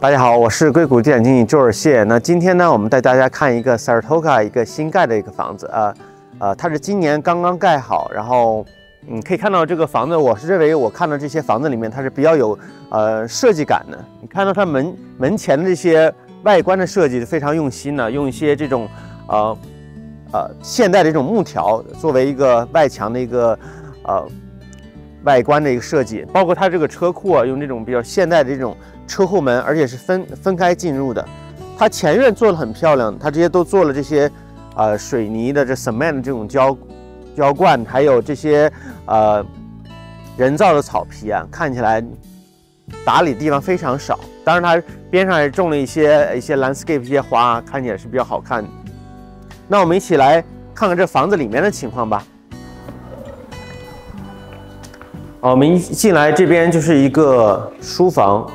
大家好，我是硅谷地产经理周尔谢。那今天呢，我们带大家看一个 Saratoga 一个新盖的一个房子啊，呃，它是今年刚刚盖好，然后你可以看到这个房子，我是认为我看到这些房子里面它是比较有呃设计感的。你看到它门门前的这些外观的设计是非常用心的，用一些这种呃呃现代的这种木条作为一个外墙的一个呃外观的一个设计，包括它这个车库啊，用这种比较现代的这种。车后门，而且是分分开进入的。它前院做的很漂亮，它这些都做了这些，呃，水泥的这 cement 这种浇浇灌，还有这些呃人造的草皮啊，看起来打理地方非常少。当然，它边上也种了一些一些 landscape 一些花，看起来是比较好看。那我们一起来看看这房子里面的情况吧。好，我们一进来，这边就是一个书房。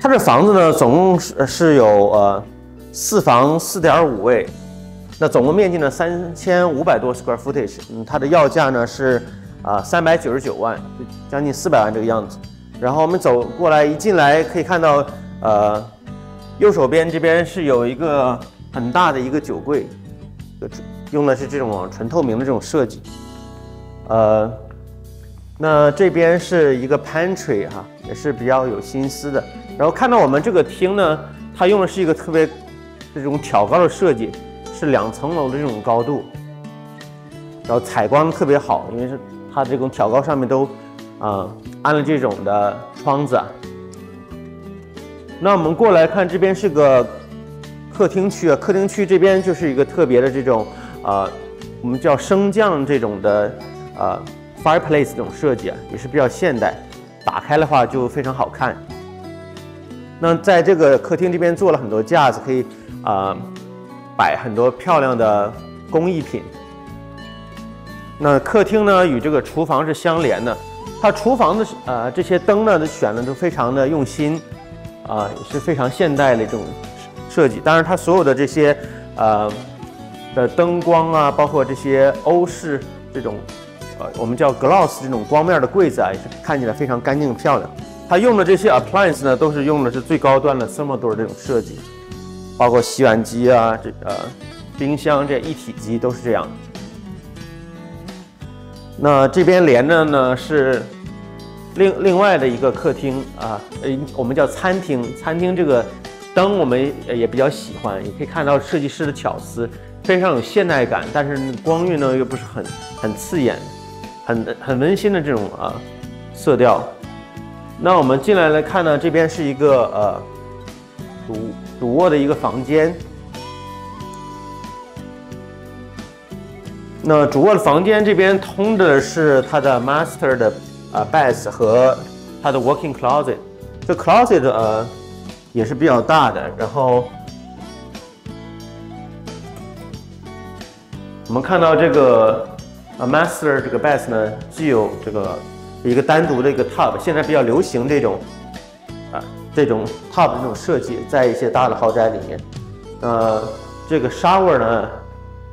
它这房子呢，总共是是有呃四房四点五卫，那总共面积呢三千五百多 square footage，嗯，它的要价呢是啊三百九十九万，将近四百万这个样子。然后我们走过来，一进来可以看到，呃，右手边这边是有一个很大的一个酒柜，用的是这种纯透明的这种设计，呃，那这边是一个 pantry 哈，也是比较有心思的。然后看到我们这个厅呢，它用的是一个特别这种挑高的设计，是两层楼的这种高度，然后采光特别好，因为是它这种挑高上面都啊安了这种的窗子。那我们过来看这边是个客厅区啊，客厅区这边就是一个特别的这种啊，我们叫升降这种的啊 fireplace 这种设计啊，也是比较现代，打开的话就非常好看。那在这个客厅这边做了很多架子，可以啊摆很多漂亮的工艺品。那客厅呢与这个厨房是相连的，它厨房的呃这些灯呢都选的都非常的用心，啊也是非常现代的这种设计。当然它所有的这些呃的灯光啊，包括这些欧式这种呃我们叫 gloss 这种光面的柜子啊，也是看起来非常干净漂亮。它用的这些 appliance 呢，都是用的是最高端的 thermador 这种设计，包括洗碗机啊，这呃冰箱这一体机都是这样。那这边连着呢是另另外的一个客厅啊，呃我们叫餐厅。餐厅这个灯我们也比较喜欢，也可以看到设计师的巧思，非常有现代感，但是光晕呢又不是很很刺眼，很很温馨的这种啊色调。那我们进来来看呢，这边是一个呃主主卧的一个房间。那主卧的房间这边通的是它的 master 的啊 bath 和它的 working closet。这 closet 呃也是比较大的。然后我们看到这个啊 master 这个 bath 呢，既有这个。一个单独的一个 tub，现在比较流行这种啊这种 tub 这种设计，在一些大的豪宅里面，呃，这个 shower 呢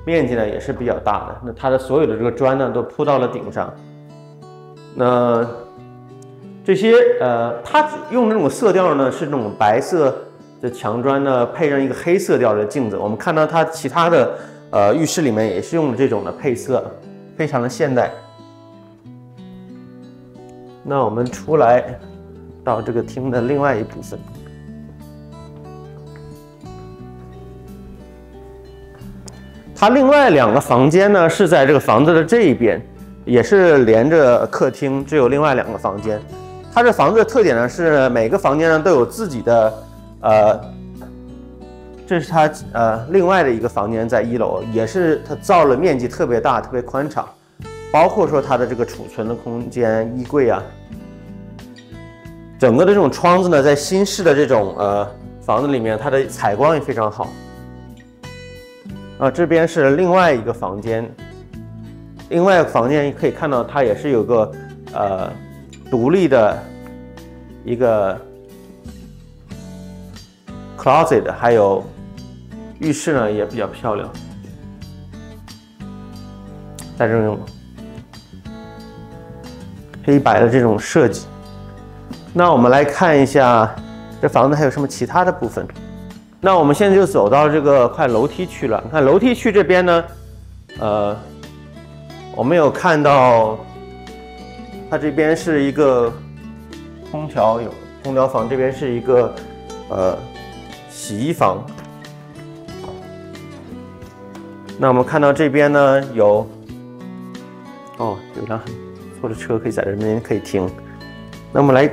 面积呢也是比较大的，那它的所有的这个砖呢都铺到了顶上，那这些呃它用这种色调呢是这种白色的墙砖呢配上一个黑色调的镜子，我们看到它其他的呃浴室里面也是用这种的配色，非常的现代。那我们出来到这个厅的另外一部分，它另外两个房间呢是在这个房子的这一边，也是连着客厅，只有另外两个房间。它这房子的特点呢是每个房间呢都有自己的，呃，这是它呃另外的一个房间在一楼，也是它造了面积特别大，特别宽敞。包括说它的这个储存的空间、衣柜啊，整个的这种窗子呢，在新式的这种呃房子里面，它的采光也非常好。啊，这边是另外一个房间，另外一个房间可以看到它也是有个呃独立的一个 closet，还有浴室呢也比较漂亮，在这种。黑白的这种设计，那我们来看一下这房子还有什么其他的部分？那我们现在就走到这个快楼梯区了。你看楼梯区这边呢，呃，我们有看到，它这边是一个空调有空调房，这边是一个呃洗衣房。那我们看到这边呢有，哦，有一辆或者车可以在这边可以停。那我们来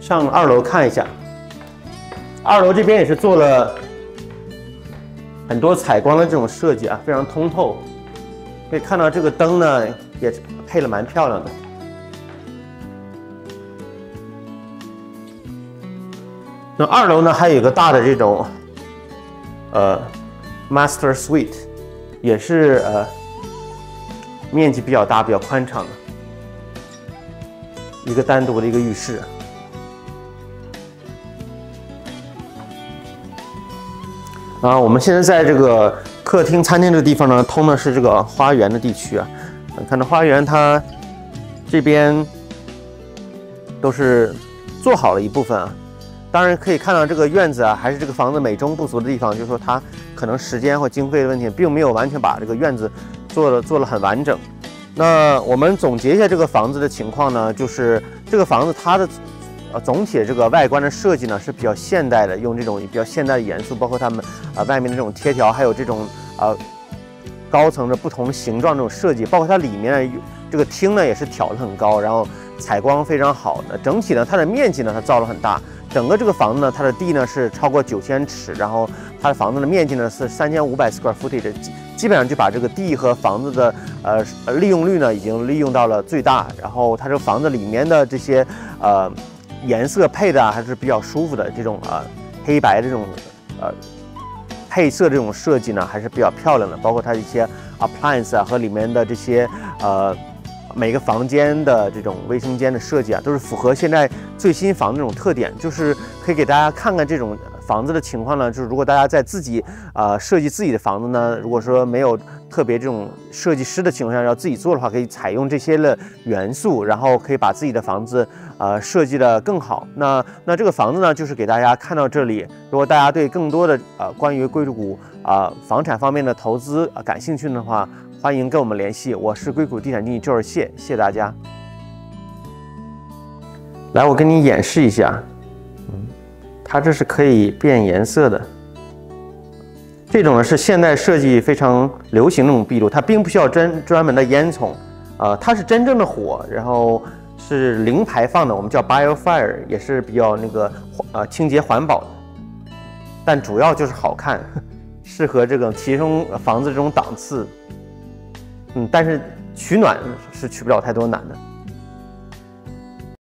上二楼看一下，二楼这边也是做了。很多采光的这种设计啊，非常通透。可以看到这个灯呢，也配了蛮漂亮的。那二楼呢，还有一个大的这种，呃，master suite，也是呃，面积比较大、比较宽敞的，一个单独的一个浴室。啊，我们现在在这个客厅、餐厅这个地方呢，通的是这个花园的地区啊。看到花园，它这边都是做好了一部分啊。当然可以看到这个院子啊，还是这个房子美中不足的地方，就是说它可能时间或经费的问题，并没有完全把这个院子做了做了很完整。那我们总结一下这个房子的情况呢，就是这个房子它的。呃，总体的这个外观的设计呢是比较现代的，用这种比较现代的元素，包括它们啊外面的这种贴条，还有这种啊高层的不同形状这种设计，包括它里面这个厅呢也是挑得很高，然后采光非常好的。整体呢，它的面积呢它造了很大，整个这个房子呢它的地呢是超过九千尺，然后它的房子的面积呢是三千五百 square footage，基本上就把这个地和房子的呃利用率呢已经利用到了最大。然后它这个房子里面的这些呃。颜色配的还是比较舒服的，这种啊黑白这种呃配色这种设计呢还是比较漂亮的，包括它一些 appliance 啊和里面的这些呃每个房间的这种卫生间的设计啊，都是符合现在最新房这种特点，就是可以给大家看看这种。房子的情况呢，就是如果大家在自己呃设计自己的房子呢，如果说没有特别这种设计师的情况下要自己做的话，可以采用这些的元素，然后可以把自己的房子呃设计的更好。那那这个房子呢，就是给大家看到这里。如果大家对更多的呃关于硅谷啊房产方面的投资感兴趣的话，欢迎跟我们联系。我是硅谷地产经纪周尔谢，谢谢大家。来，我给你演示一下。它这是可以变颜色的，这种呢是现代设计非常流行那种壁炉，它并不需要专专门的烟囱，呃，它是真正的火，然后是零排放的，我们叫 bio fire，也是比较那个呃清洁环保的，但主要就是好看，适合这个提升房子这种档次，嗯，但是取暖是取不了太多暖的。